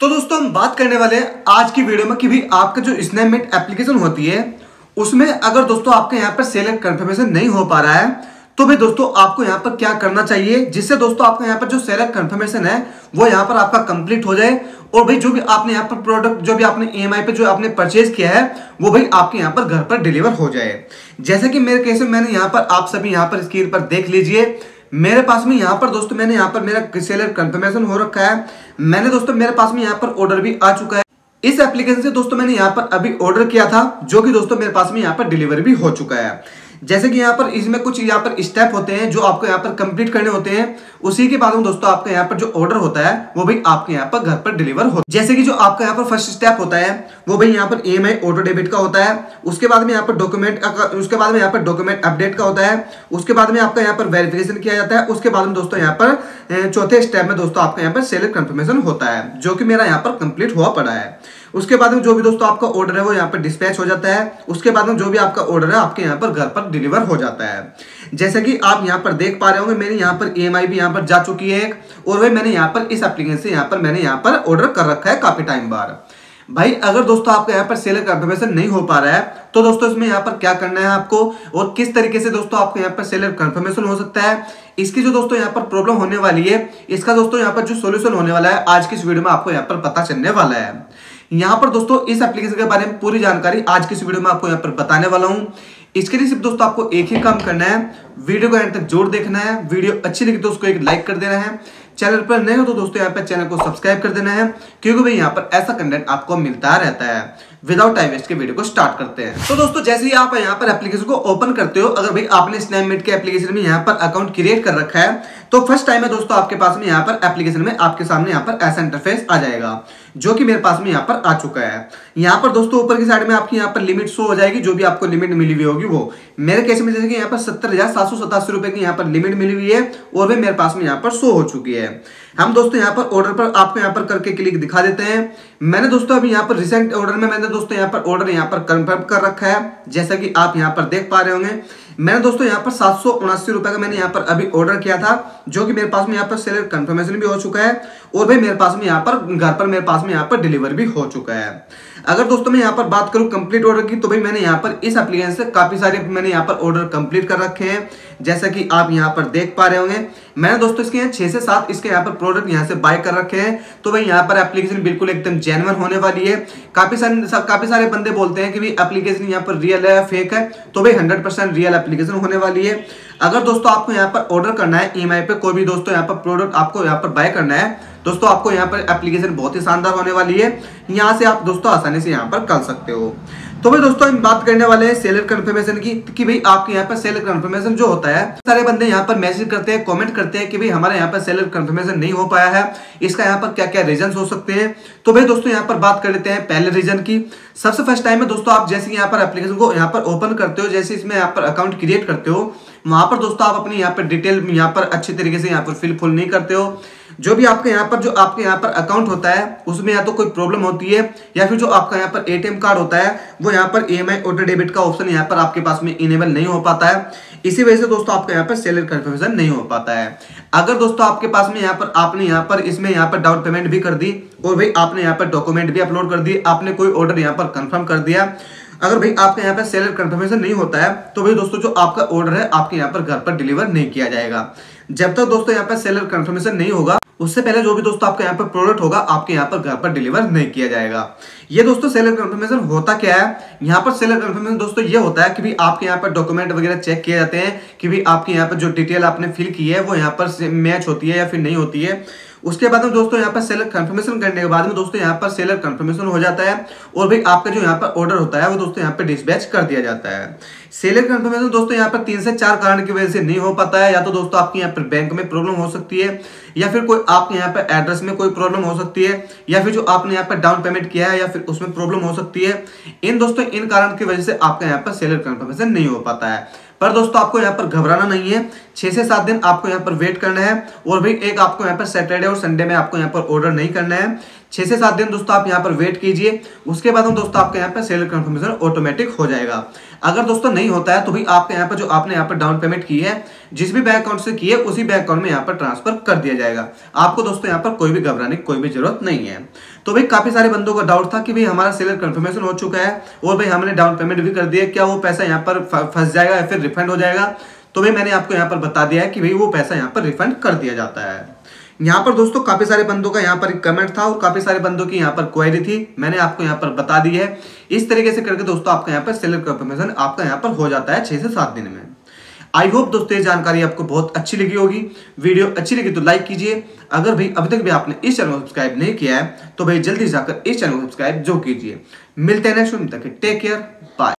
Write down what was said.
तो दोस्तों, हम बात करने वाले हैं आज की वीडियो में कि भी आपका जो स्नैपमेट एप्लीकेशन होती है, उसमें अगर दोस्तों आपके यहाँ पर सेलेक्ट कंफर्मेशन नहीं हो पा रहा है तो भाई दोस्तों आपको यहाँ पर क्या करना चाहिए? जिससे दोस्तों आपका यहाँ पर जो सेलेक्ट कंफर्मेशन है, वो यहाँ पर आपका कंप्लीट हो जाए और भाई जो भी आपने यहाँ पर प्रोडक्ट जो भी आपने ई पे जो आपने परचेज किया है, वो भाई आपके यहाँ पर घर पर डिलीवर हो जाए। जैसे कि मेरे केस मैंने यहाँ पर, आप सभी यहाँ पर स्क्रीन पर देख लीजिए मेरे पास में यहाँ पर दोस्तों मैंने यहाँ पर मेरा सेलर कंफर्मेशन हो रखा है। मैंने दोस्तों मेरे पास में यहाँ पर ऑर्डर भी आ चुका है। इस एप्लीकेशन से दोस्तों मैंने यहाँ पर अभी ऑर्डर किया था, जो कि दोस्तों मेरे पास में यहाँ पर डिलीवर भी हो चुका है। जैसे कि यहाँ पर इसमें कुछ यहाँ पर स्टेप होते हैं जो आपको यहाँ पर कंप्लीट करने होते हैं उसी के बाद में दोस्तों आपका यहाँ पर जो ऑर्डर होता है वो भाई आपके यहाँ पर घर पर डिलीवर हो जैसे कि जो आपका यहाँ पर फ़र्स्ट स्टेप होता है वो भाई यहाँ पर ई एम ऑटो डेबिट का होता है उसके बाद में यहाँ पर डॉक्यूमेंट उसके बाद में यहाँ पर डॉक्यूमेंट अपडेट का होता है उसके बाद में आपका यहाँ पर वेरिफिकेशन किया जाता है उसके बाद में दोस्तों यहाँ पर चौथे स्टेप में दोस्तों आपका यहाँ पर सेलेक्ट कंफर्मेशन होता है जो कि मेरा यहाँ पर कंप्लीट हुआ पड़ा है उसके बाद में जो भी दोस्तों आपका ऑर्डर है वो यहाँ पर डिस्पैच हो जाता है उसके बाद में जो भी आपका ऑर्डर है आपके यहाँ पर घर पर डिलीवर हो जाता है जैसे कि आप यहाँ पर देख पा रहे होंगे मेरी यहाँ पर ई भी यहाँ पर जा चुकी है एक और वही मैंने यहाँ पर इस एप्लीकेशन से यहाँ पर मैंने यहाँ पर ऑर्डर कर रखा है काफ़ी टाइम बार भाई अगर दोस्तों आपका यहाँ पर सेलर कंफर्मेशन नहीं हो पा रहा है तो दोस्तों इसमें यहाँ पर क्या करना है आपको और किस तरीके से दोस्तों आपको यहाँ पर सेलर कंफर्मेशन हो सकता है इसकी जो दोस्तों यहाँ पर प्रॉब्लम होने वाली है इसका दोस्तों यहाँ पर जो सोल्यूशन होने वाला है आज की इस वीडियो में आपको यहाँ पर पता चलने वाला है यहाँ पर दोस्तों, इस एप्लीकेशन के बारे में पूरी जानकारी आज की इस वीडियो में आपको यहाँ पर बताने वाला हूँ। इसके लिए सिर्फ़ दोस्तों, आपको एक ही काम करना है वीडियो को एंड तक ज़ोर देखना है वीडियो अच्छी लगी तो उसको एक लाइक कर देना है। चैनल पर नए हो तो दोस्तों यहाँ पर चैनल को सब्सक्राइब कर देना है क्योंकि भाई यहाँ पर ऐसा कंटेंट आपको मिलता रहता है विदाउट टाइम वेस्ट के वीडियो को स्टार्ट करते हैं तो दोस्तों जैसे ही आप यहाँ पर एप्लीकेशन को ओपन करते हो अगर भाई आपने स्नैपमेट के एप्लीकेशन में यहाँ पर अकाउंट क्रिएट कर रखा है तो फ़र्स्ट टाइम है दोस्तों आपके पास में यहाँ पर एप्लीकेशन में आपके सामने यहाँ पर ऐसा इंटरफेस आ जाएगा जो कि मेरे पास में यहाँ पर आ चुका है यहाँ पर दोस्तों ऊपर की साइड में आपकी यहाँ पर लिमिट शो हो जाएगी जो भी आपको लिमिट मिली हुई होगी वो मेरे केस में जैसे कि यहाँ पर सत्तर हज़ार सात सौ सतासी रुपए की यहाँ पर लिमिट मिली हुई है और भी मेरे पास में यहाँ पर शो हो चुकी है हम दोस्तों यहाँ पर ऑर्डर पर आपको यहाँ पर करके क्लिक दिखा देते हैं मैंने दोस्तों अभी यहाँ पर रिसेंट ऑर्डर में मैंने दोस्तों यहाँ पर ऑर्डर यहाँ पर कंफर्म कर रखा है जैसा कि आप यहाँ पर देख पा रहे होंगे मैंने दोस्तों यहाँ पर सात सौ उनासी रुपए का मैंने यहाँ पर अभी ऑर्डर किया था जो कि मेरे पास में यहाँ पर सेलर कंफर्मेशन भी हो चुका है और भाई मेरे पास में यहाँ पर घर पर मेरे पास में यहाँ पर डिलीवर भी हो चुका है अगर दोस्तों मैं यहाँ पर बात करूँ कंप्लीट ऑर्डर की तो भाई मैंने यहाँ पर इस एप्लीकेशन से काफ़ी सारे मैंने यहाँ पर ऑर्डर कंप्लीट कर रखे हैं। जैसा कि आप यहाँ पर देख पा रहे होंगे, मैंने दोस्तों इसके यहाँ छह से सात इसके यहाँ पर प्रोडक्ट यहाँ से बाय कर रखे हैं। तो भाई यहाँ पर एप्लीकेशन बिल्कुल एकदम जेनवन होने वाली है। काफ़ी सारे काफ़ी सारे बंदे बोलते हैं कि भाई एप्लीकेशन यहाँ पर रियल है फेक है। तो भाई हंड्रेड रियल एप्लीकेशन होने वाली है। अगर दोस्तों आपको यहाँ पर ऑर्डर करना है ई पे, कोई भी दोस्तों यहाँ पर प्रोडक्ट आपको यहाँ पर बाय करना है, दोस्तों आपको यहाँ पर एप्लीकेशन बहुत ही शानदार होने वाली है। यहाँ से आप दोस्तों आसानी से यहाँ पर कर सकते हो। तो भाई दोस्तों हम बात करने वाले हैं सेलर कंफर्मेशन की कि भाई आपके यहाँ पर सेलर कंफर्मेशन जो होता है सारे बंदे यहाँ पर मैसेज करते हैं कमेंट करते हैं कि भाई हमारे यहाँ पर सेलर कंफर्मेशन नहीं हो पाया है इसका यहाँ पर क्या क्या रीजन हो सकते हैं तो भाई दोस्तों यहाँ पर बात कर लेते हैं पहले रीजन की सबसे फ़र्स्ट टाइम है दोस्तों आप जैसे यहाँ पर एप्लीकेशन को यहाँ पर ओपन करते हो जैसे इसमें यहाँ पर अकाउंट क्रिएट करते हो वहाँ पर दोस्तों आप अपनी यहाँ पर डिटेल यहाँ पर अच्छी तरीके से यहाँ पर फिल फुल नहीं करते हो जो भी आपके यहाँ पर जो आपके यहाँ पर अकाउंट होता है उसमें या तो कोई प्रॉब्लम होती है या फिर जो आपका यहाँ पर एटीएम कार्ड होता है वो यहाँ पर E M I auto debit का ऑप्शन यहाँ पर आपके पास में इनेबल नहीं हो पाता है इसी वजह से दोस्तों आपका यहाँ पर सेलर कंफर्मेशन नहीं हो पाता है अगर दोस्तों आपके पास में यहाँ पर आपने यहाँ पर इसमें यहाँ पर डाउन पेमेंट भी कर दी और भाई आपने यहाँ पर डॉक्यूमेंट भी अपलोड कर दिए आपने कोई ऑर्डर यहाँ पर कंफर्म कर दिया अगर भाई आपके यहाँ पर सेलर कंफर्मेशन नहीं होता है तो भाई दोस्तों जो आपका ऑर्डर है आपके यहाँ पर घर पर डिलीवर नहीं किया जाएगा जब तक दोस्तों यहाँ पर सेलर कंफर्मेशन नहीं होगा उससे पहले जो भी दोस्तों आपके यहाँ पर प्रोडक्ट होगा, आपके यहाँ पर घर पर डिलीवर नहीं किया जाएगा। ये दोस्तों सेलर कंफर्मेशन होता क्या है? यहाँ पर सेलर कंफर्मेशन दोस्तों ये होता है कि भी आपके यहाँ पर डॉक्यूमेंट वगैरह चेक किए जाते हैं, कि भी आपके यहाँ पर जो डिटेल आपने फिल की है, वो यहाँ पर मैच होती है या फिर नहीं होती है। उसके बाद में दोस्तों यहाँ पर सेलर कंफर्मेशन करने के बाद में दोस्तों यहाँ पर सेलर कंफर्मेशन हो जाता है और भाई आपका जो यहाँ पर ऑर्डर होता है, वो दोस्तों यहाँ पर डिस्पैच कर दिया जाता है। सेलर कंफर्मेशन दोस्तों यहाँ पर तीन से चार कारण की वजह से नहीं हो पाता है। या तो दोस्तों आपके यहाँ पर बैंक में प्रॉब्लम हो सकती है, या फिर कोई आपके यहाँ पर एड्रेस में कोई प्रॉब्लम हो सकती है, या फिर जो आपने यहाँ पर डाउन पेमेंट किया है, या फिर उसमें प्रॉब्लम हो सकती है। इन दोस्तों इन कारण की वजह से आपका यहाँ पर सेलर कंफर्मेशन नहीं हो पाता है। पर दोस्तों, आपको यहाँ पर घबराना नहीं है। छह से सात दिन आपको यहाँ पर वेट करना है। और भी एक आपको यहाँ पर सैटरडे और संडे में आपको यहाँ पर ऑर्डर नहीं करना है। छह से सात दिन दोस्तों आप यहाँ पर वेट कीजिए। उसके बाद हम दोस्तों आपके यहाँ पर सेलर कंफर्मेशन ऑटोमेटिक हो जाएगा। अगर दोस्तों नहीं होता है तो भी आपके यहाँ पर जो आपने यहाँ पर डाउन पेमेंट की है, जिस भी बैंक अकाउंट से की है, उसी बैंक अकाउंट में यहाँ पर ट्रांसफ़र कर दिया जाएगा। आपको दोस्तों यहाँ पर कोई भी घबराने की कोई भी ज़रूरत नहीं है। तो भाई, काफ़ी सारे बंदों का डाउट था कि भाई हमारा सेलर कंफर्मेशन हो चुका है और भाई हमने डाउन पेमेंट भी कर दिया क्या वो पैसा यहाँ पर फंस जाएगा या फिर रिफंड हो जाएगा? तो भाई मैंने आपको यहाँ पर बता दिया है कि भाई वो पैसा यहाँ पर रिफंड कर दिया जाता है। यहाँ पर दोस्तों काफ़ी सारे बंदों का यहाँ पर कमेंट था और काफ़ी सारे बंदों की यहाँ पर क्वेरी थी। मैंने आपको यहाँ पर बता दी है। इस तरीके से करके दोस्तों आपका यहाँ पर सेलर कंफर्मेशन आपका यहाँ पर हो जाता है छह से सात दिन में। आई होप दोस्तों ये जानकारी आपको बहुत अच्छी लगी होगी। वीडियो अच्छी लगी तो लाइक कीजिए। अगर भाई अभी तक भी आपने इस चैनल को सब्सक्राइब नहीं किया है तो भाई जल्दी जाकर इस चैनल को सब्सक्राइब जो कीजिए। मिलते हैं नेक्स्ट तक टेक केयर बाय